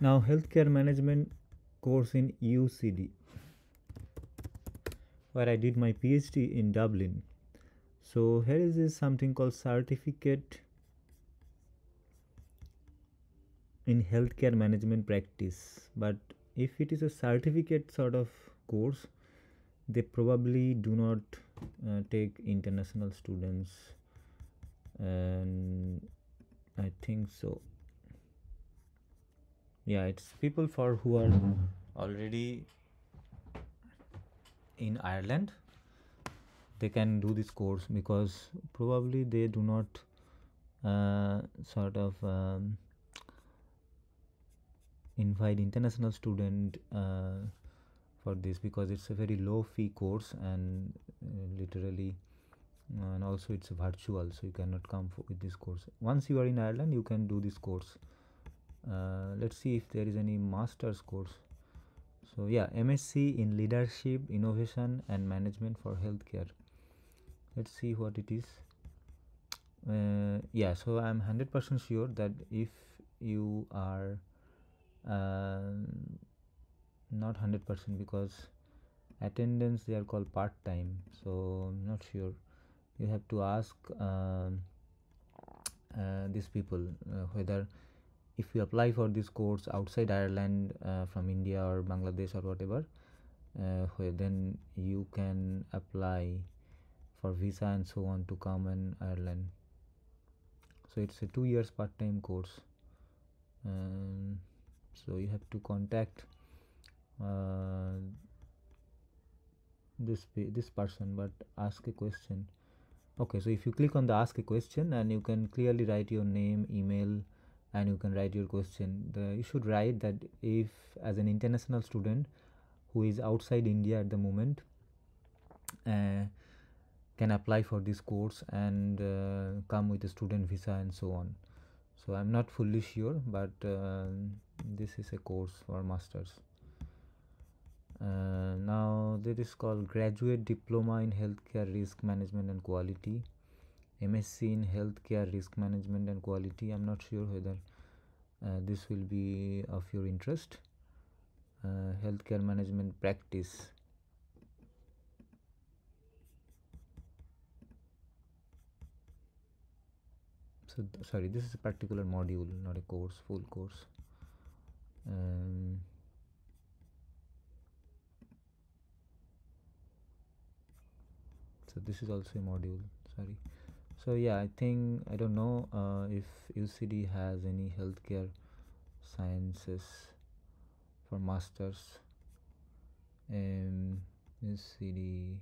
now healthcare management course in UCD where I did my PhD in Dublin. So here is this something called certificate in healthcare management practice. But if it is a certificate sort of course they probably do not uh, take international students and i think so yeah it's people for who are already in ireland. They can do this course because probably they do not uh, sort of um, invite international student uh, for this because it's a very low fee course and uh, literally and also it's virtual so you cannot come with this course. Once you are in ireland you can do this course let's see if there is any master's course. So yeah msc in leadership innovation and management for healthcare. Let's see what it is. Uh, yeah so i'm 100% sure that if you are um, not 100% because attendance they are called part time so I'm not sure. You have to ask uh, uh, these people uh, whether if you apply for this course outside Ireland uh, from India or Bangladesh or whatever uh, where then you can apply for visa and so on to come in Ireland. So it's a two years part-time course. Um, so you have to contact uh, this this person but ask a question. Okay so if you click on the ask a question and you can clearly write your name email and you can write your question. The, you should write that if as an international student who is outside india at the moment uh, can apply for this course and uh, come with a student visa and so on. So i'm not fully sure but uh, this is a course for masters. Uh, now this is called graduate diploma in healthcare risk management and quality msc in healthcare risk management and quality i'm not sure whether uh, this will be of your interest. Uh, healthcare management practice. So sorry this is a particular module not a course full course. Um, so this is also a module sorry so yeah i think i don't know uh, if ucd has any healthcare sciences for masters um ucd